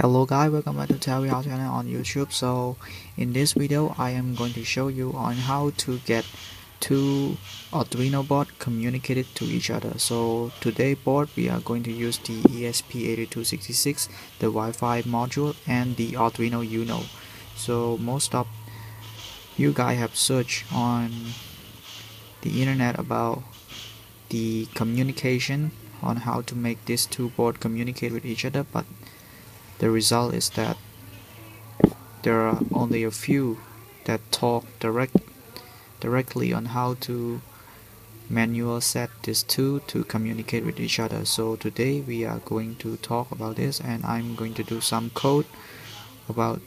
Hello guys, welcome back to Terry channel on YouTube. So in this video, I am going to show you on how to get two Arduino board communicated to each other. So today board we are going to use the ESP8266, the Wi-Fi module, and the Arduino Uno. So most of you guys have searched on the internet about the communication on how to make these two board communicate with each other, but the result is that there are only a few that talk direct directly on how to manual set these two to communicate with each other. So today we are going to talk about this and I'm going to do some code about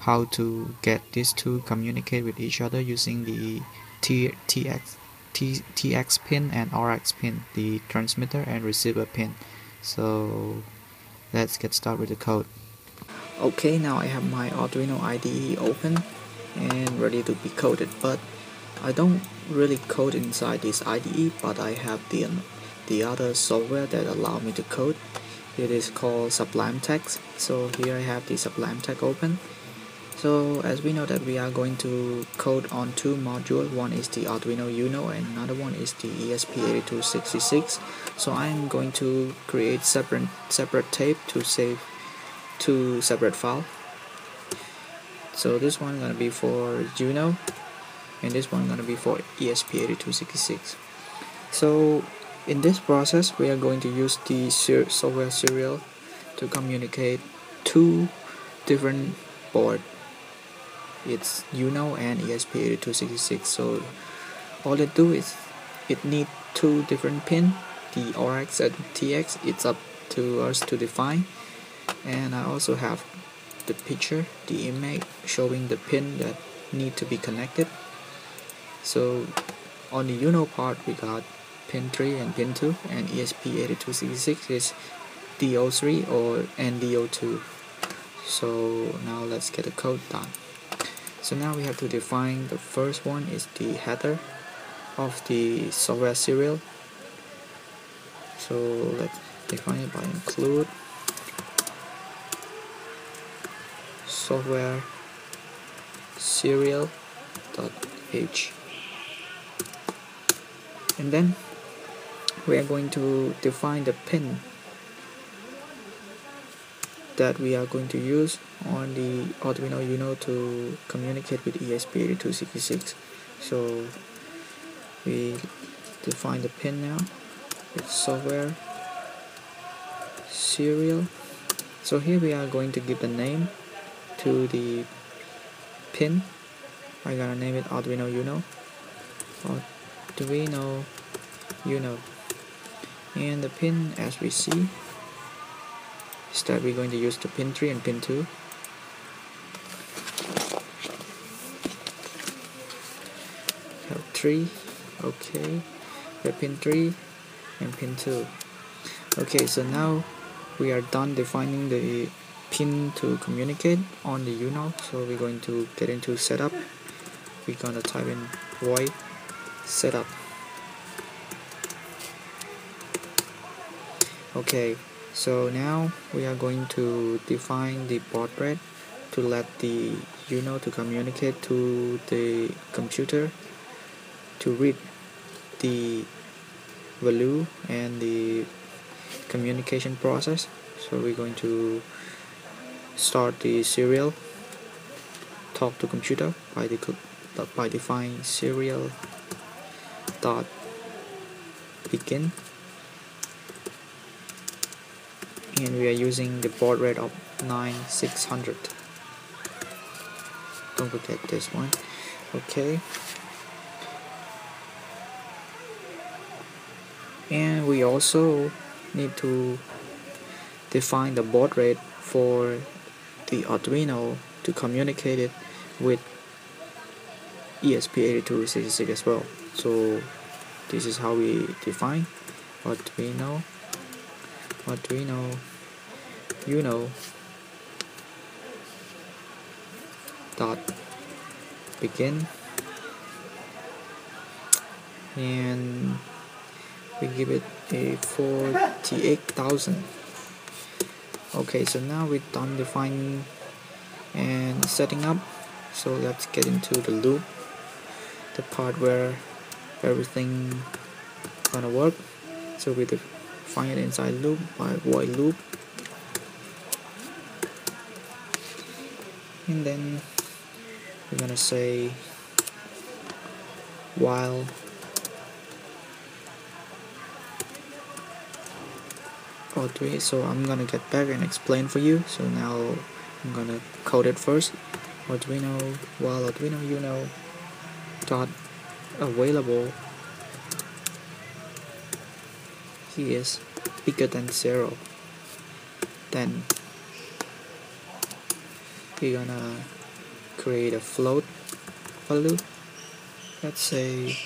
how to get these two communicate with each other using the T TX T, TX pin and RX pin the transmitter and receiver pin. So let's get started with the code. Okay now I have my Arduino IDE open and ready to be coded but I don't really code inside this IDE but I have the the other software that allow me to code. It is called Sublime Text. So here I have the Sublime Text open so as we know that we are going to code on two modules, one is the Arduino Uno and another one is the ESP8266. So I'm going to create separate separate tape to save two separate files. So this one gonna be for Uno and this one gonna be for ESP8266. So in this process we are going to use the software serial to communicate two different boards it's Uno and ESP8266 so all it do is it need two different pin the RX and TX it's up to us to define. And I also have the picture the image showing the pin that need to be connected. So on the Uno part we got pin 3 and pin 2 and ESP8266 is DO3 or NDO2 so now let's get the code done so now we have to define the first one is the header of the software serial. So let's define it by include software serial dot h. And then we are going to define the pin that we are going to use on the Arduino Uno to communicate with ESP8266 so we define the pin now with software serial. So here we are going to give the name to the pin. I gotta name it Arduino Uno Arduino Uno and the pin as we see is that we're going to use the pin 3 and pin 2 have 3 okay. Pin 3 and pin 2 okay so now we are done defining the pin to communicate on the Uno. So we're going to get into setup. We're gonna type in void setup. Okay so now we are going to define the rate to let the Uno to communicate to the computer to read the value and the communication process. So we're going to start the serial talk to computer by the by define serial dot begin and we are using the baud rate of 9600 don't forget this one. Okay. And we also need to define the baud rate for the Arduino to communicate it with ESP8266 as well. So this is how we define Arduino Arduino. Uno dot. Begin. And we give it a 48,000 okay so now we're done defining and setting up. So let's get into the loop. The part where everything gonna work. So we define inside loop by void loop. And then we're gonna say while. Or three so I'm gonna get back and explain for you. So now I'm gonna code it first. Arduino while Arduino Uno dot available. He is bigger than zero then we're gonna create a float value. Let's say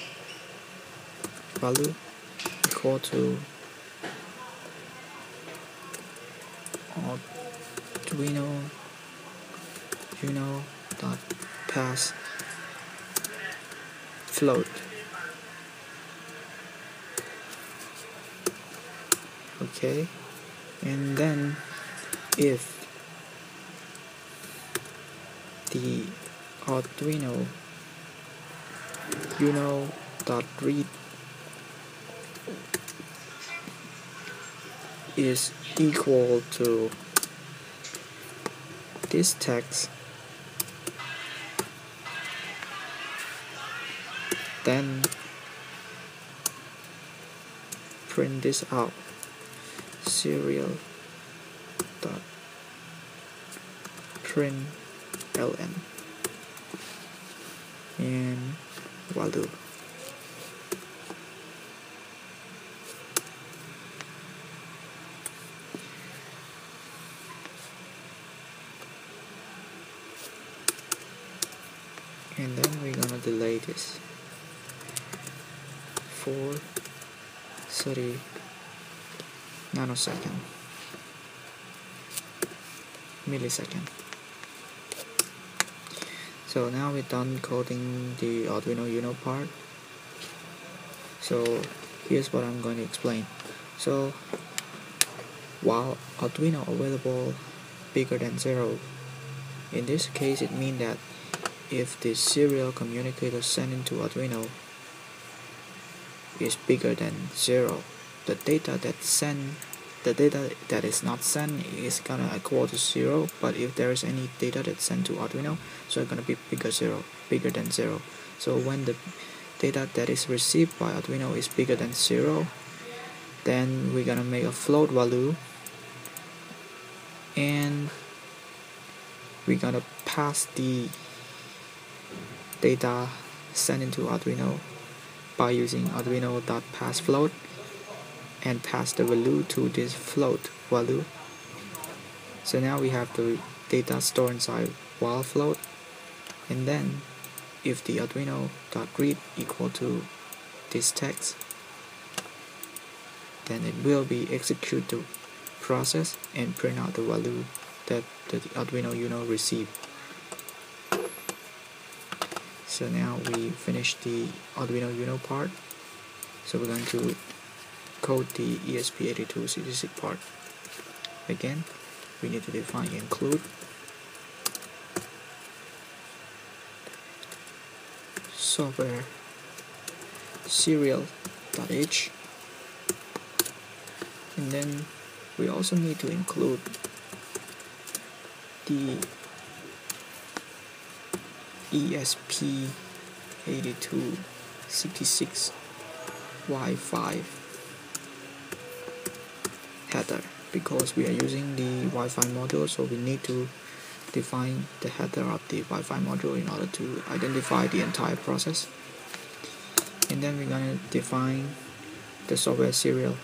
value equal to Arduino Uno dot parse float okay? And then if the Arduino Uno dot read is equal to this text then print this out serial dot print ln and value and then we're gonna delay this for 30 nanosecond millisecond. So now we're done coding the Arduino Uno part. So here's what I'm going to explain. So while Arduino available bigger than zero in this case it means that if the serial communicator sent into Arduino is bigger than zero the data that sent the data that is not sent is gonna equal to zero but if there is any data that's sent to Arduino so it's gonna be bigger zero bigger than zero. So when the data that is received by Arduino is bigger than zero then we're gonna make a float value and we're gonna pass the data sent into Arduino by using arduino.parseFloat and pass the value to this float value. So now we have the data stored inside while float and then if the arduino.read equal to this text then it will be execute the process and print out the value that the Arduino Uno received. So now we finish the Arduino Uno part. So we're going to code the ESP8266 part. Again, we need to define include. Software serial.h and then we also need to include the ESP8266 Wi-Fi header because we are using the Wi-Fi module so we need to define the header of the Wi-Fi module in order to identify the entire process. And then we're going to define the software serial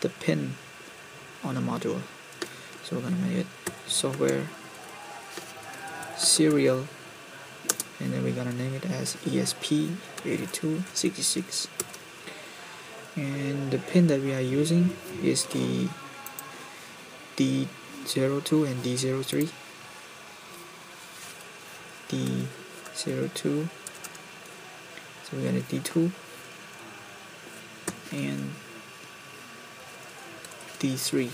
the pin on the module. So we're going to make it software serial and then we're gonna name it as ESP8266 and the pin that we are using is the D02 and D03 D02 so we got a D2 and D3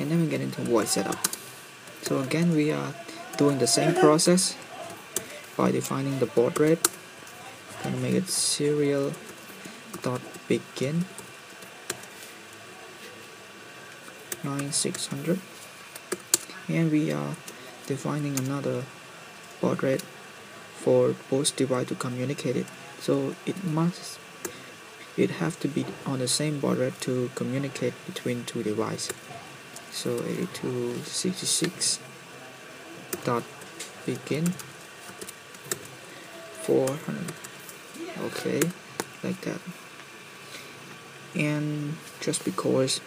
and then we get into void setup. So again we are doing the same process by defining the baud rate make it serial dot begin. 9600 and we are defining another baud rate for both device to communicate it. So it must it have to be on the same baud rate to communicate between two devices so 8266 dot begin. 400 okay like that. And just because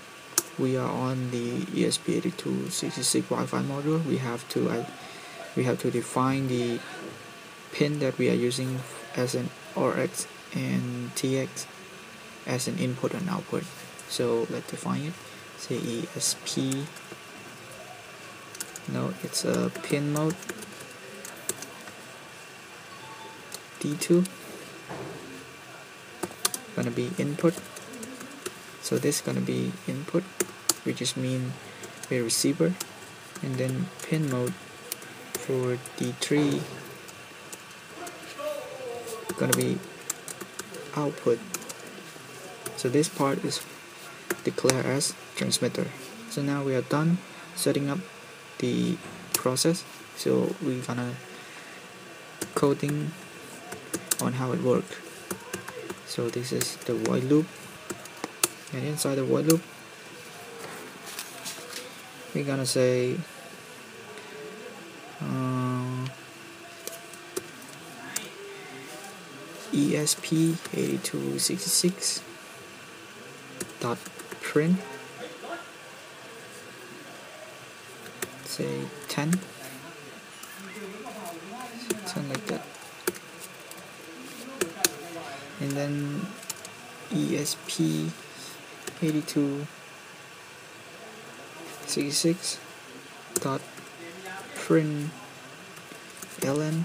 we are on the ESP8266 Wi-Fi module we have to uh, we have to define the pin that we are using as an RX and TX as an input and output. So let's define it. Say ESP no it's a pin mode. D2 gonna be input. So this is gonna be input which is mean a receiver and then pin mode for D3 gonna be output. So this part is declared as transmitter. So now we are done setting up the process. So we're gonna coding on how it works so this is the while loop. And inside the while loop we're gonna say uh, ESP8266 dot print. Say 10 10 like that and then ESP 8266 dot print ln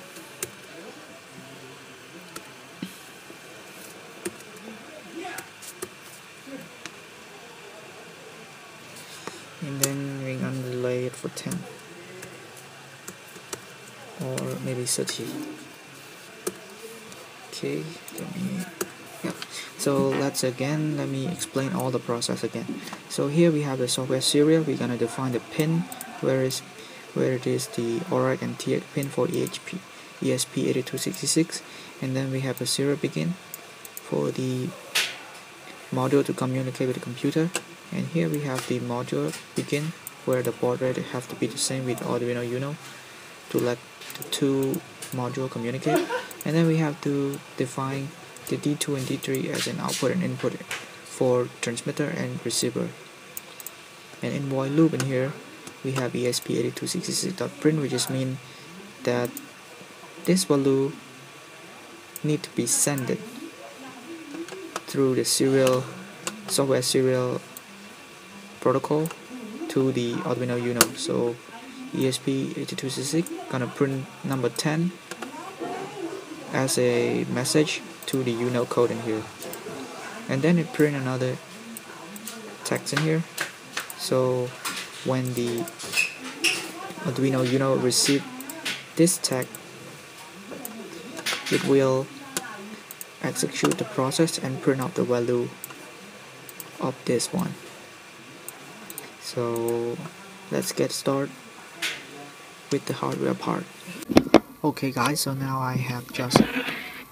and then we're gonna delay it for 10 or maybe 30 okay let me yeah. So let's again let me explain all the process again. So here we have the software serial. We're gonna define the pin. Where is where it is the ORAC and TX pin for EHP ESP8266 and then we have a serial begin for the module to communicate with the computer. And here we have the module begin where the baud rate have to be the same with Arduino Uno to let the two module communicate and then we have to define the D2 and D3 as an output and input for transmitter and receiver and in while loop in here we have ESP8266.print which is mean that this value need to be sent through the serial software serial protocol to the Arduino Uno. So ESP8266 gonna print number 10 as a message to the Uno code in here. And then it print another text in here. So when the Arduino Uno receive this tag, it will execute the process and print out the value of this one so let's get started with the hardware part okay guys so now I have just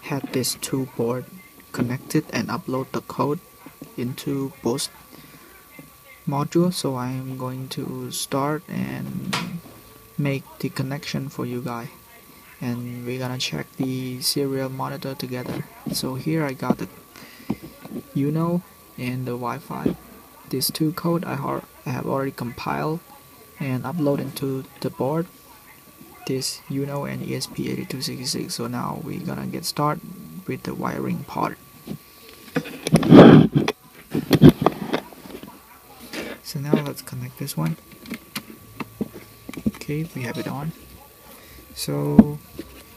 had this two board connected and upload the code into both modules so I am going to start and make the connection for you guys. And we're gonna check the serial monitor together. So here I got the Uno and the Wi-Fi. These two code I, I have already compiled and uploaded into the board this Uno and ESP8266 so now we're gonna get started with the wiring part. So now let's connect this one. Okay we have it on. So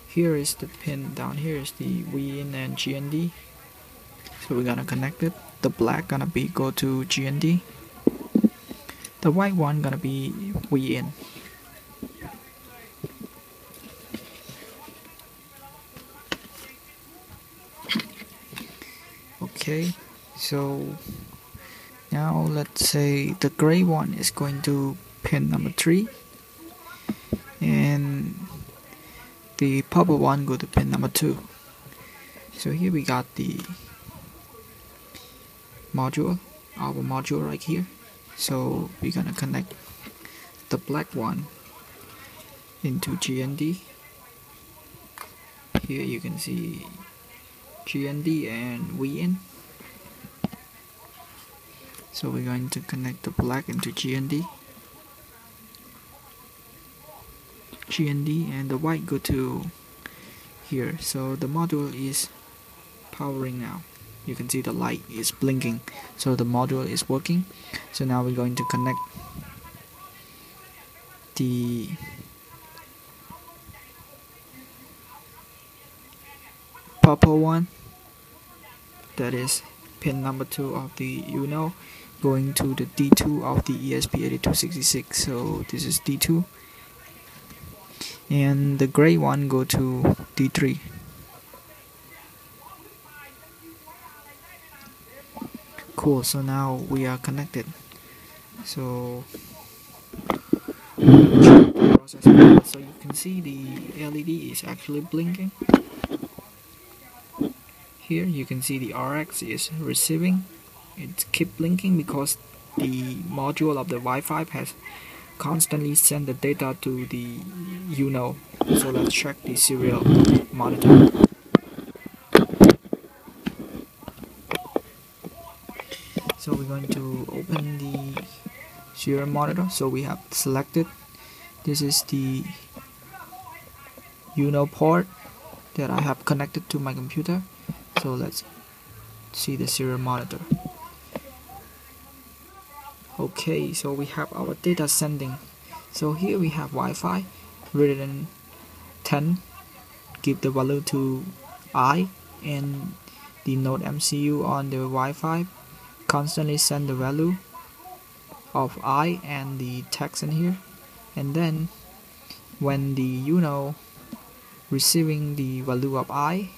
here is the pin down here is the VIN and GND so we're gonna connect it. The black gonna be go to GND the white one gonna be we okay so now let's say the gray one is going to pin number 3 and the purple one go to pin number 2 so here we got the module our module right here. So we're gonna connect the black one into GND here you can see GND and VIN so we're going to connect the black into GND GND and the white go to here. So the module is powering now. You can see the light is blinking. So the module is working. So now we're going to connect the purple one. That is pin number 2 of the UNO going to the D2 of the ESP8266 so this is D2 and the gray one go to D3 cool so now we are connected. So so you can see the LED is actually blinking. Here you can see the RX is receiving it keep blinking because the module of the Wi-Fi has constantly send the data to the UNO so let's check the serial monitor. So we're going to open the serial monitor. So we have selected. This is the UNO port that I have connected to my computer. So let's see the serial monitor okay so we have our data sending. So here we have Wi-Fi greater than 10 give the value to I and the node MCU on the Wi-Fi constantly send the value of I and the text in here. And then when the UNO receiving the value of I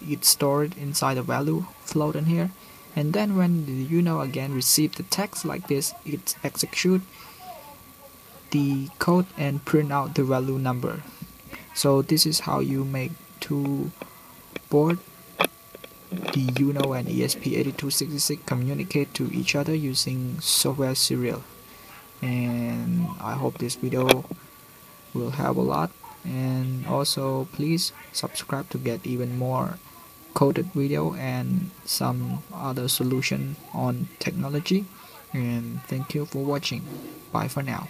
it's stored inside the value float in here and then when the UNO again receive the text like this it execute the code and print out the value number. So this is how you make two board the UNO and ESP8266 communicate to each other using software serial. And I hope this video will help a lot. And also please subscribe to get even more coded video and some other solution on technology. And thank you for watching. Bye for now